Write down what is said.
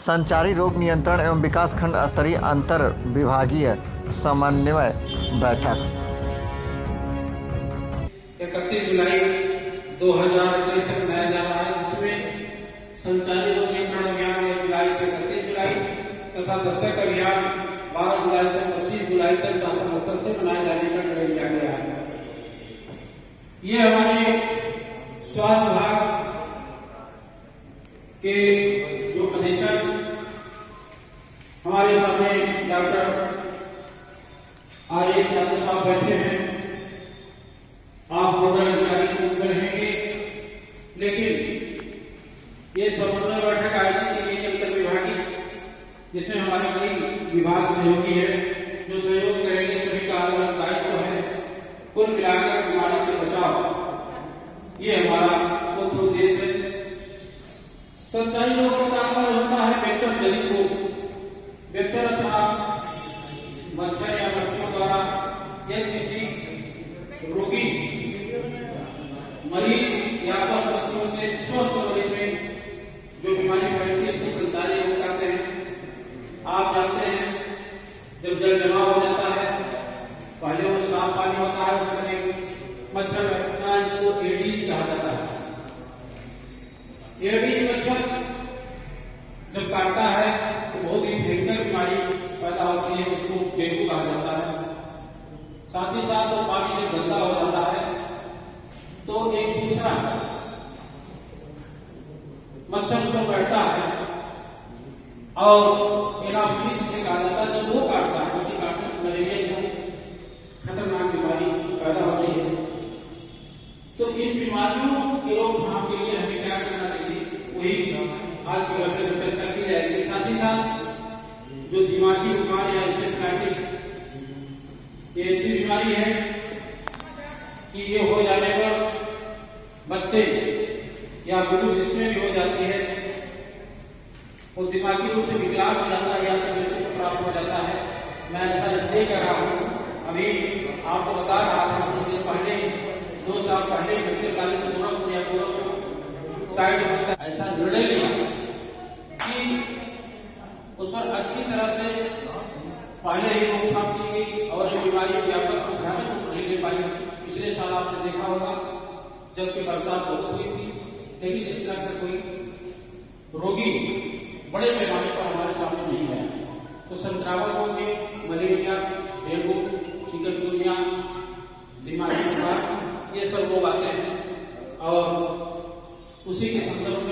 संचारी रोग नियंत्रण एवं विकास खंड स्तरीय अंतर विभागीय समन्वय बैठक। इकतीस जुलाई 2023 तक मनाया जा रहा है, जिसमें संचारी रोग नियंत्रण अभियान एक जुलाई से इकतीस जुलाई तथा दस्तक अभियान बारह जुलाई से पच्चीस जुलाई तक शासन स्तर से मनाए जाने का निर्णय लिया गया है। ये हमारे स्वास्थ्य हमारे सामने डॉक्टर आर एस यादव साहब बैठे हैं। आप नोडल अधिकारी को रहेंगे। लेकिन ये समन्वय बैठक आयोजित की गई अंतर विभागीय जिसमें हमारे कई विभाग सहयोगी है, जो सहयोग करेंगे, सभी का अलग अलग दायित्व है। कुल मिलाकर बीमारी से बचाव, ये हमारा मुख्य उद्देश्य है। सच्चाई रोगी, मरीज़ या पक्षियों से स्वस्थ मरीज़ में जो बीमारी फैलती है, उसको संचारी रोग कहते हैं। आप जानते हैं, जब जल जमा हो जाता है, पहले वो साफ़ पानी होता है उसमें मच्छर बैठता है जिसको एडीज कहा जाता है। एडीज मच्छर जब काटता है तो बहुत ही भयंकर बीमारी पैदा होती है, उसको डेंगू कहा जाता है। साथ ही साथ वो पानी जब गंदा हो जाता है। तो एक दूसरा मच्छर उसमें बैठता है, और एनाफिलिस जिसे कहा जाता है, जब वो काटता है, उसके काटने से मलेरिया जैसी खतरनाक बीमारी पैदा होती है। तो इन बीमारियों की रोकथाम के लिए हमें क्या करना चाहिए? वही आज के वर्ग में चर्चा की जाएगी। साथ ही साथ जो दिमागी बीमारी है इंसेफ्लाइटिस ये ऐसी बीमारी है कि ये हो जाने पर बच्चे या बुज़ुर्ग जिसमें भी हो जाती है, वो दिमागी रूप से विकलांग हो जाता है या तो मृत्यु प्राप्त हो जाता है। मैं ऐसा इसलिए कह रहा हूँ, अभी आपको बता रहा था कुछ दिन पहले दो साल पहले मेडिकल कॉलेज गोरखपुर या गोरखपुर साइड ऐसा निर्णय लिया कि उस पर अच्छी तरह से पहले ही रोकथाम की गई और ये बीमारी व्यापक रूप भयानक रूप नहीं ले पाई पिछले साल आपने देखा होगा जबकि बरसात बहुत हुई थी, लेकिन इस तरह का कोई रोगी बड़े पैमाने पर हमारे सामने नहीं आया तो संक्रामक के मलेरिया, डेंगू, चिकनगुनिया दिमागी बुखार, ये सब वो आते हैं। और उसी के संदर्भ में